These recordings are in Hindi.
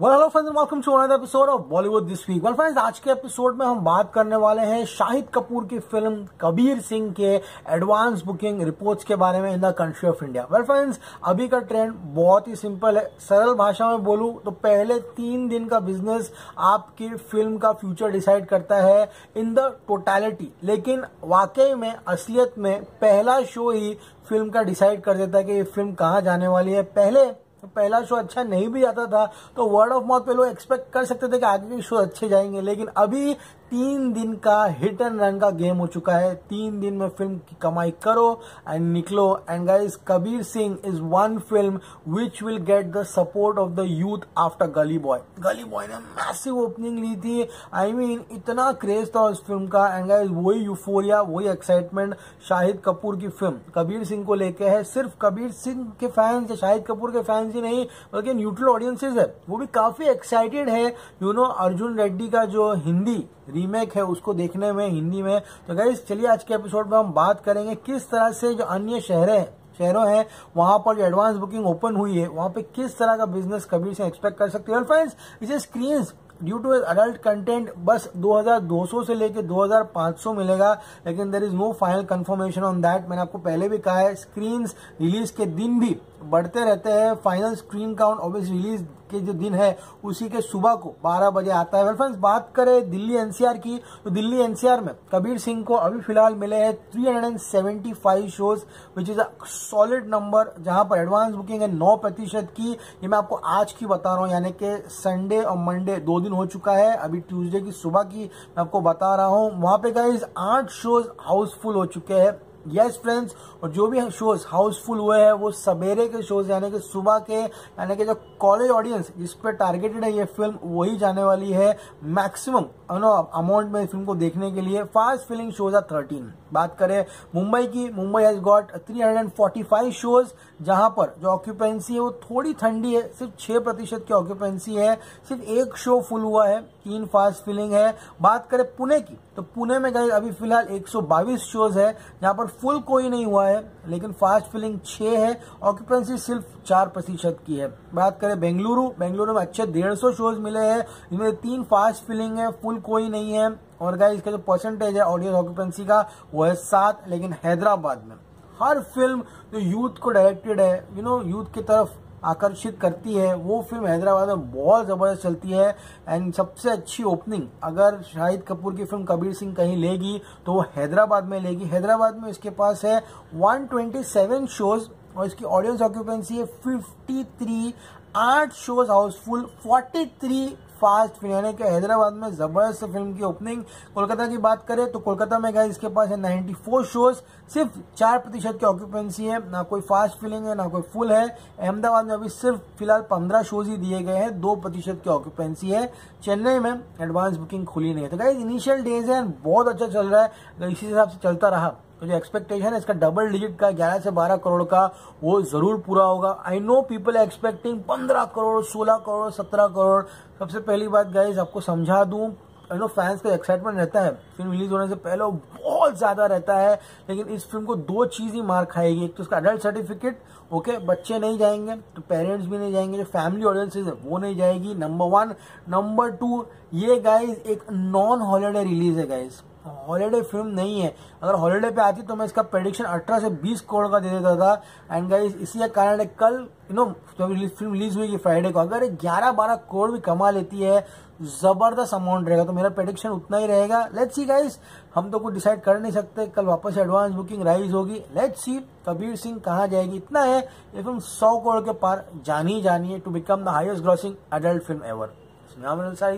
Well hello friends welcome to another episode of Bollywood this week well friends आज के एपिसोड में हम बात करने वाले हैं शाहिद कपूर की फ़िल्म कबीर सिंह के एडवांस बुकिंग रिपोर्ट्स के बारे में in the country of India well friends अभी का ट्रेंड बहुत ही सिंपल है। सरल भाषा में बोलूँ तो पहले तीन दिन का बिज़नेस आपकी फ़िल्म का फ्यूचर डिसाइड करता है इन द टोटैलिटी लेकिन वाकई में, असलियत में पहला शो ही फ़िल्म का डिसाइड कर देता है कि ये फ़िल्म कहाँ जाने वाली है। पहले तो पहला शो अच्छा नहीं भी जाता था तो वर्ड ऑफ़ माउथ पे लोग एक्सपेक्ट कर सकते थे कि आगे के शो अच्छे जाएँगे, लेकिन अभी तीन दिन का हिट एंड रन का गेम हो चुका है। तीन दिन में फ़िल्म की कमाई करो एंड निकलो। And guys Kabir Singh is one film which will get the support of the youth after Gully Boy Gully Boy ने मैसिव ओपनिंग ली थी। आई I मीन mean, इतना क्रेज था उस फ़िल्म का। एंड गाइस वही यूफोरिया वही एक्साइटमेंट शाहिद कपूर की फ़िल्म कबीर सिंह को लेके है। सिर्फ़ कबीर सिंह के फैंस या शाहिद कपूर के फैंस ही नहीं बल्कि न्यूट्रल ऑडियंसेज है। वो भी काफ़ी एक्साइटेड है। यू नो अर्जुन रेड्डी का जो हिंदी रीमेक है, उसको देखने में, हिंदी में। तो गाइज़ चलिए आज के एपिसोड में हम बात करेंगे किस तरह से जो अन्य शहर, शहरों हैं, वहाँ पर जो एडवांस बुकिंग ओपन हुई है, वहाँ पे किस तरह का बिज़नेस कबीर से एक्सपेक्ट कर सकते हैं। फ्रेंड्स इसे screen due to adult content बस 2200 से लेके 2500 मिलेगा, लेकिन there is no final confirmation on that मैंने आपको पहले भी कहा है स्क्रीन रिलीज़ के दिन भी बढ़ते रहते हैं। Final screen count obvious release के जो दिन है, उसी के सुबह को 12 बजे आता है। फ्रेंड्स बात करें दिल्ली एनसीआर की तो दिल्ली एनसीआर में कबीर सिंह को अभी फ़िलहाल मिले हैं 375 shows which is a solid number जहाँ पर एडवांस बुकिंग है 9 प्रतिशत की। ये मैं आपको आज की बता रहा हूँ, यानी कि संडे और मंडे दो दिन हो चुका है। अभी ट्यूसडे की सुबह की मैं आपको बता रहा हूँ। वहाँ पे गाइज़ आठ शोज़ हाउसफुल हो चुके हैं। यस फ्रेंड्स और जो भी शोज़ हाउसफुल हुए हैं, वो सवेरे के शोज़ यानी कि सुबह के, यानी कि जो कॉलेज ऑडियंस जिस पे टारगेटेड है ये फ़िल्म वही जाने वाली है मैक्सिमम अमाउंट में फ़िल्म को देखने के लिए। Fast filling shows are thirteen बात करें, मुंबई की, मुंबई हैज़ गॉट 345 शोज़ जहाँ पर जो ऑक्यूपेंसी है, वो थोड़ी ठंडी है, सिर्फ़ छह प्रतिशत की ऑक्यूपेंसी है। सिर्फ़ एक शो फुल हुआ है, तीन फास्ट फिलिंग है। बात करें पुणे की तो पुणे में गए अभी फ़िलहाल 122 शोज़ है, जहाँ पर फुल कोई नहीं हुआ है, लेकिन फास्ट फिलिंग छह है ऑक्यूपेंसी सिर्फ़ चार प्रतिशत की है। बात करें बेंगलुरु बेंगलुरु में अच्छे डेढ़ सौ शोज़ मिले हैं, इनमें तीन फास्ट फिलिंग है फुल कोई नहीं है, और गाइस इसका जो परसेंटेज है ऑडियंस ऑक्यूपेंसी का, वो है सात, लेकिन हैदराबाद में। हर फ़िल्म जो यूथ को डायरेक्टेड है यू नो यूथ की तरफ़ आकर्षित करती है। वो फ़िल्म हैदराबाद में बहुत ज़बरदस्त चलती है एंड सबसे अच्छी ओपनिंग अगर शाहिद कपूर की फ़िल्म कबीर सिंह कहीं लेगी तो वो हैदराबाद में लेगी। हैदराबाद में इसके पास है 127 शोज़ और इसकी ऑडियंस ऑक्यूपेंसी है 53 आठ शोज़ हाउसफुल 43 फास्ट फ़िल्म यानी कि हैदराबाद में ज़बरदस्त फ़िल्म की ओपनिंग। कोलकाता की बात करें तो कोलकाता में गए इसके पास है 94 शोज़ सिर्फ़ चार प्रतिशत की ऑक्यूपेंसी है। ना कोई फास्ट फिलिंग है, ना कोई फुल है। अहमदाबाद में अभी सिर्फ़ फ़िलहाल पंद्रह शोज़ ही दिए गए हैं। दो प्रतिशत की ऑक्यूपेंसी है। चेन्नई में एडवांस बुकिंग खुली नहीं है। तो गाइज़ इनिशियल डेज़ है, बहुत अच्छा चल रहा है। अगर इसी हिसाब से चलता रहा तो जो एक्सपेक्टेशन है, इसका डबल डिजिट का 11 से 12 करोड़ का, वो ज़रूर पूरा होगा। I know people expecting 15 crore 16 crore 17 crore. सबसे पहली बात गाइज़ आपको समझा दूँ यू नो फैंस का एक्साइटमेंट रहता है। फ़िल्म रिलीज़ होने से पहले बहुत ज़्यादा रहता है, लेकिन इस फ़िल्म को दो चीज़ ही मार खाएगी। एक तो उसका अडल्ट सर्टिफिकेट ओके बच्चे नहीं जाएँगे तो पेरेंट्स भी नहीं जाएँगे, जो फैमिली ऑडियंस है, वो नहीं जाएगी। नंबर वन नंबर टू ये गाइज़ एक नॉन हॉलीडे रिलीज़ है गाइज़ हॉलीडे फ़िल्म नहीं है। अगर हॉलीडे पे आती तो मैं इसका प्रेडिक्शन 18 से 20 करोड़ का दे देता था। एंड गाइस इसी का कारण है कल यू नो जब फ़िल्म रिलीज़ हुई फ्राइडे को, अगर 11-12 करोड़ भी कमा लेती है, ज़बरदस्त अमाउंट रहेगा। तो मेरा प्रेडिक्शन उतना ही रहेगा। लेट्स सी गाइस हम तो कुछ डिसाइड कर नहीं सकते। कल वापस एडवांस बुकिंग राइज होगी। लेट्स सी कबीर सिंह कहाँ जाएगी। इतना है। ये फ़िल्म सौ करोड़ के पार जानी जानी है to become the highest grossing adult film ever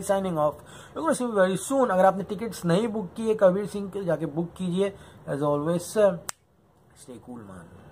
signing off very soon अगर आपने टिकट्स नहीं बुक किए, कबीर सिंह के जाके बुक कीजिए as always stay cool man